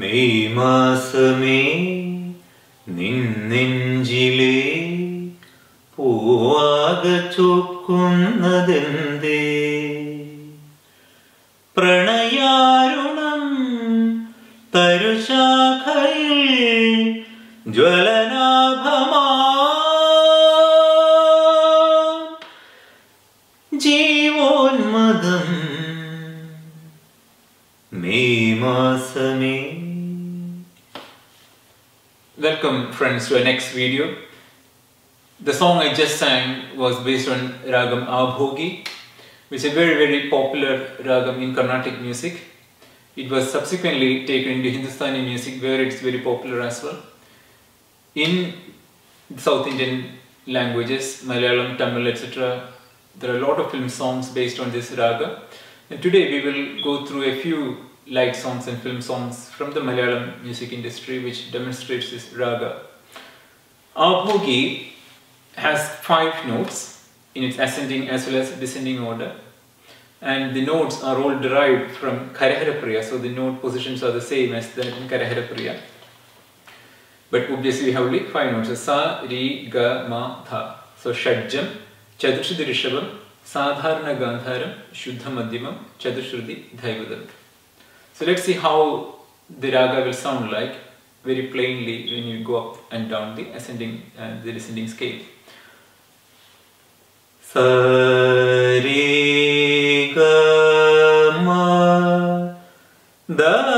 May മാസമേ നിന്നെഞ്ചിലേ പൂവാകെ ചൊക്കുന്നതെന്തേ പ്രണയാരുണം തരുശാഖയിൽ ജ്വലന Welcome friends to our next video. The song I just sang was based on Ragam Abhogi, which is a very very popular Ragam in Carnatic music. It was subsequently taken into Hindustani music where it's very popular as well. In South Indian languages, Malayalam, Tamil etc. There are a lot of film songs based on this Raga. And today we will go through a few light songs and film songs from the Malayalam music industry which demonstrates this raga. Abhogi has five notes in its ascending as well as descending order and the notes are all derived from Karaharapriya so the note positions are the same as that in Karaharapriya but obviously we have only five notes sa, ri, ga, ma, tha so shadjam, chaturshudhi rishabam, സാധാരണ ഗാന്ധാരം ശുദ്ധമധ്യമം ചതുശ്രുതി ധൈവതം so let's see how the raga will sound like very plainly when you go up and down the ascending and uh, the descending scale. Sa re ga ma da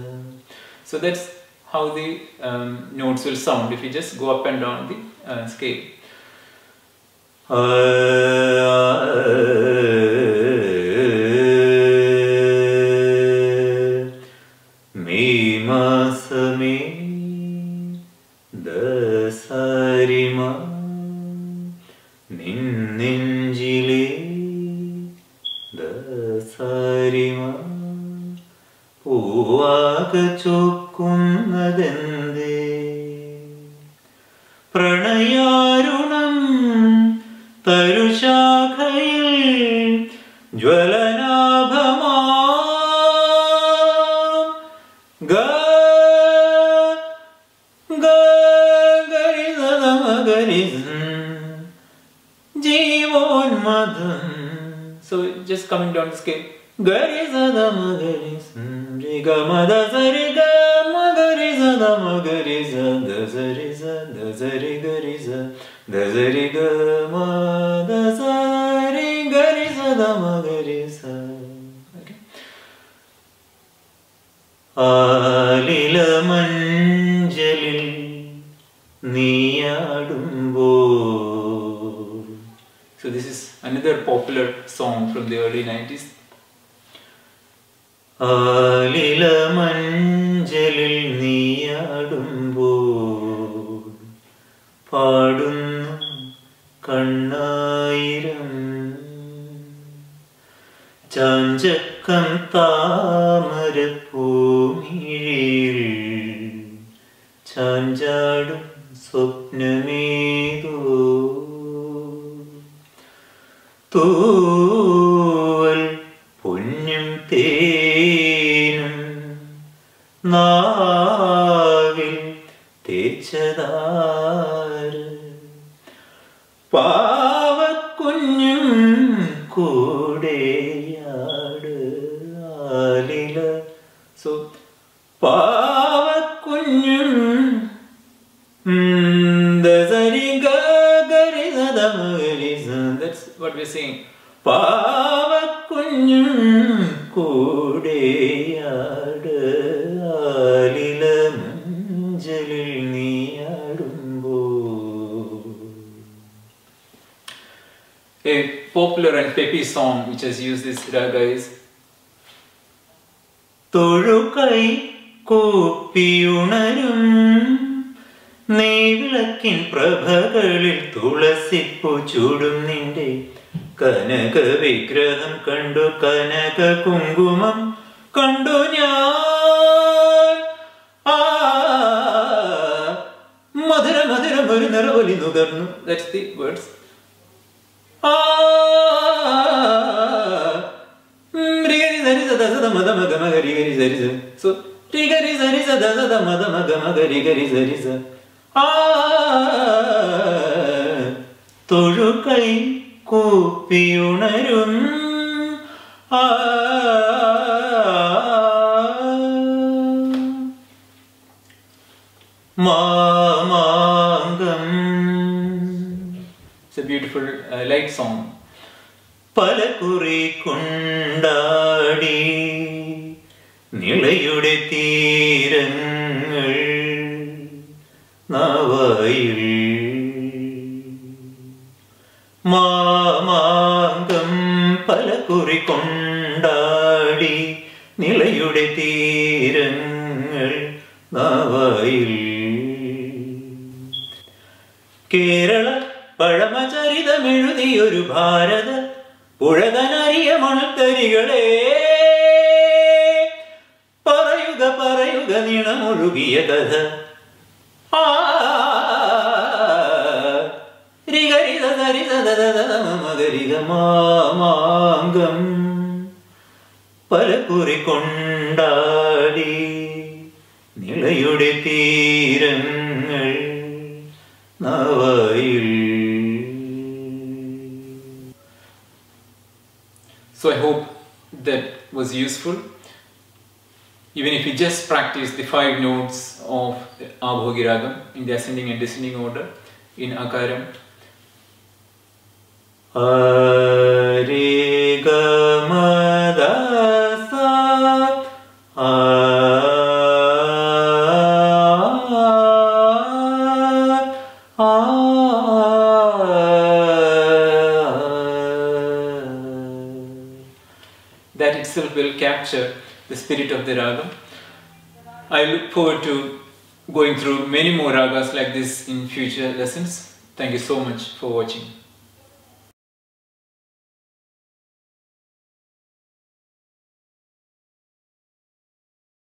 Uh, so that's how the um, notes will sound if you just go up and down the uh, scale. Uh, me ma sa mi ma nin nin പോവാക പ്രണയാരുണം തരുശാഖയിൽ ജ്വലനാഭമാ ഗ ജീവോന്മദം so just coming down scale ഗരിസദമ ഗരിസം Ni ga ma da za ri da ma ga ri za da za ri za da za da za ma da za da ma ga ri za. Okay. ആലില മഞ്ചലിൽ So this is another popular song from the early 90s ആലില മഞ്ചലിൽ നീയാടുമ്പോൾ പാടുന്നു കണ്ണായിരം ചാഞ്ചക്കം താമരപ്പൂമിഴിയിൽ ചാഞ്ചാടും സ്വപ്നമേതോ തൂ പാവക്കുഞ്ഞും കൂടെയാട് ആലില so പാവക്കുഞ്ഞും പാവക്കുഞ്ഞും കൂടെയാ a popular and peppy song which has used this raga is തൊഴുകൈ കൂപ്പിയുണരും നീവിളക്കിൻ പ്രഭകളിൽ തുളസിപ്പു ചൂടും നിന്റെ കനക വിഗ്രഹം കണ്ടു കനക കുങ്കുമം കണ്ടു ഞാൻ ആ മധുര മധുരം ഒരു നിറവലി നുകർന്നു that's the words So, riga riza riza da za da ma light song പല കുറി കൊണ്ടാടി നിളയുടെ തീരങ്ങൾ നവയിൽ മാമാങ്കം പല കുറി കൊണ്ടാടി നിളയുടെ തീരങ്ങൾ നവയിൽ കേരള പഴമചരിതമെഴുതിയൊരു ഭാരത പുഴകനറിയ മണത്തരികളെ പറയുക പറയുക നിണമൊഴുകിയ കഥ ആ മാമാങ്കം പലകുറി കൊണ്ടാടി നിളയുടെ തീരങ്ങൾ നവയിൽ So I hope that was useful. Even if you just practice the five notes of Abhogi Ragam in the ascending and descending order in Akaram. Arigamada capture the spirit of the raga. I look forward to going through many more ragas like this in future lessons. Thank you so much for watching.